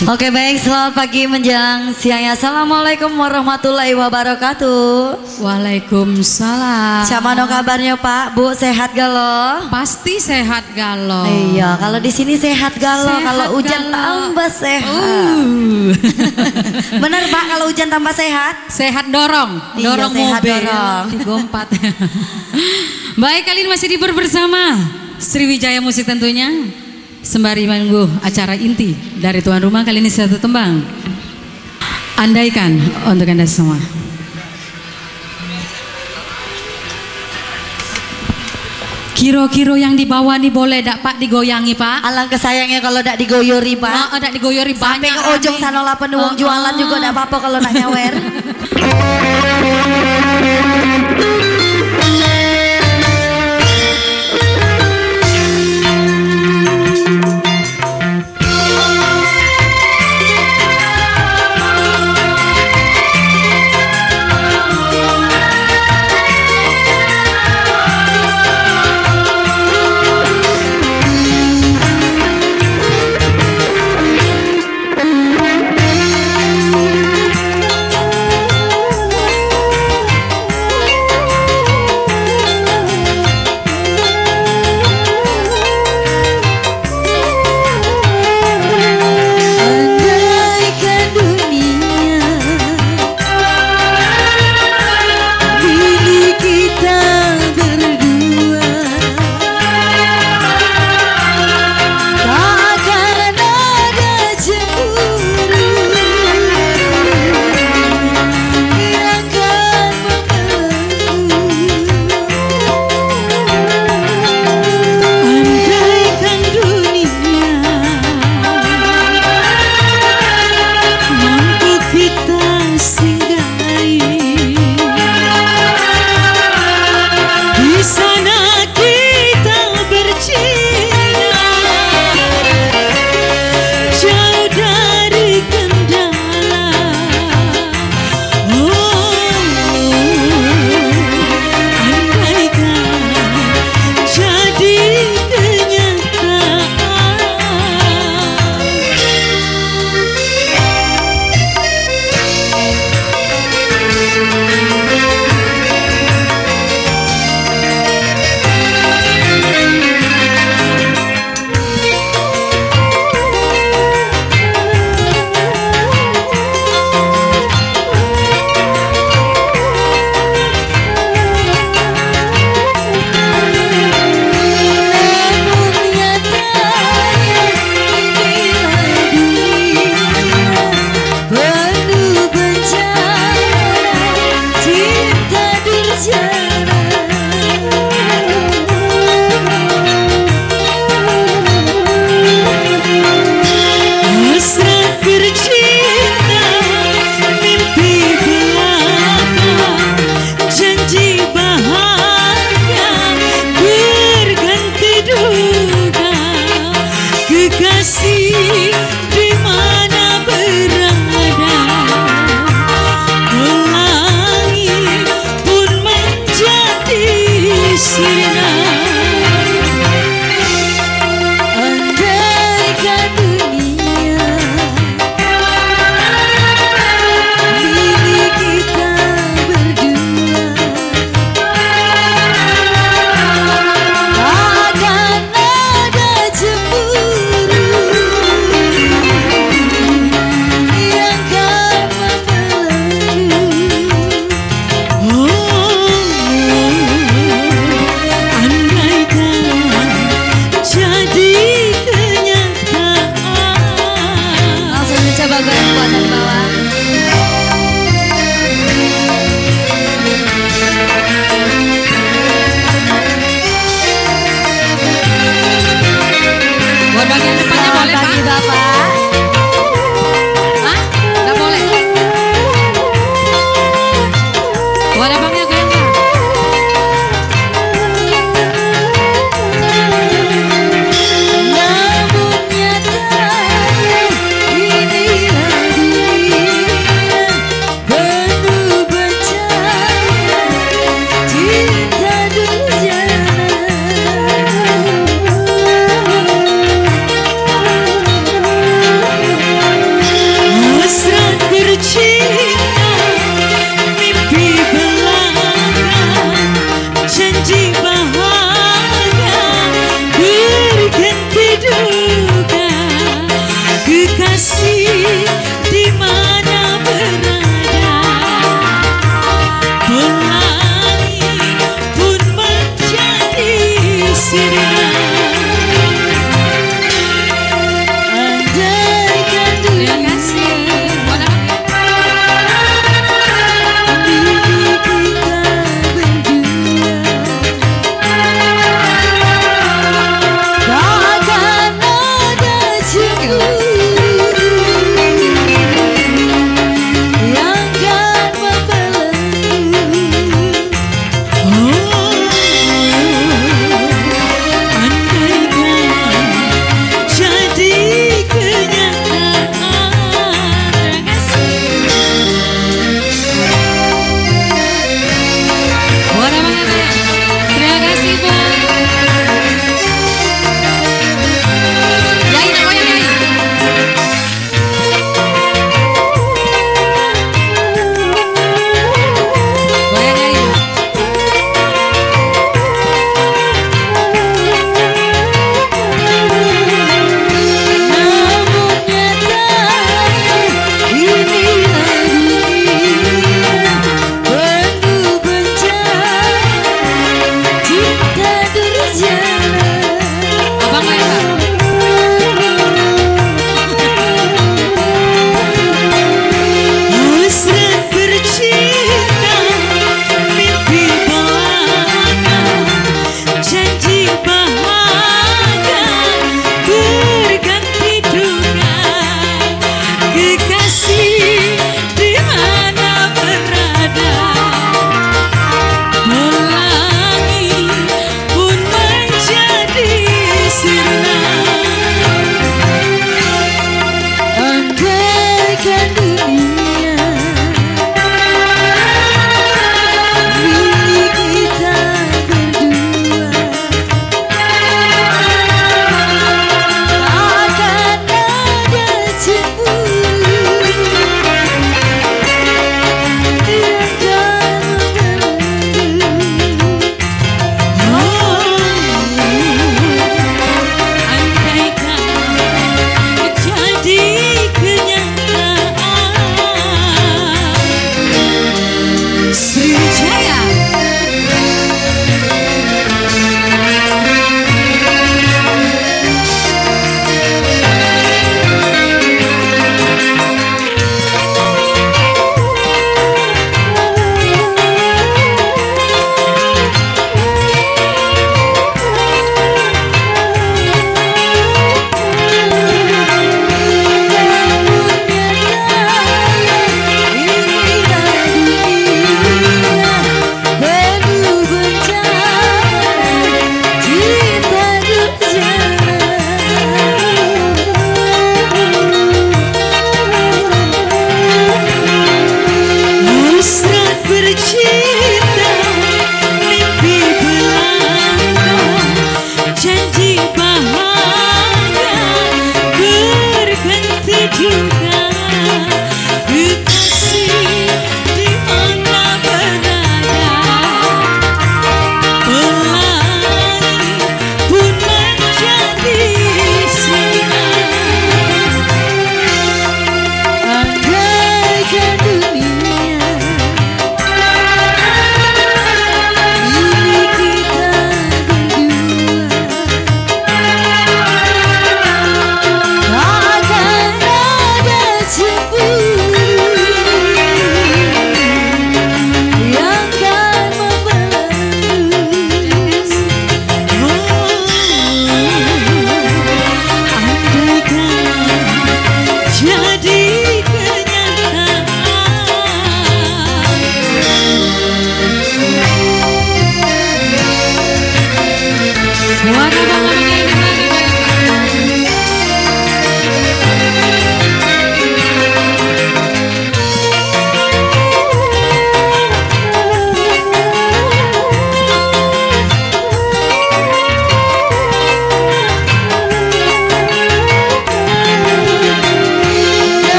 Oke baik, selamat pagi menjelang siang ya. Assalamualaikum warahmatullahi wabarakatuh. Waalaikumsalam. Siapa no kabarnya Pak? Bu sehat galo? Pasti sehat galau. Iya, kalau di sini sehat galo, Sehat kalau hujan galau. tambah sehat. Uh. Bener Pak, kalau hujan tambah sehat? sehat dorong, Iya, dorong sehat mobil, dorong. digompat. Baik, kali ini masih diber bersama Sriwijaya Musik tentunya. Sembari menunggu acara inti dari tuan rumah kali ini satu tembang. Andaikan untuk anda semua. Kiro-kiro yang dibawa nih boleh dak pak digoyangi pak? Alangkah sayangnya kalau tidak digoyori Pak. Pak, ada digoyori Sampai banyak. ke ojong rame. sana lah penuang Oh, jualan oh. juga tidak apa-apa kalau nak nyawer.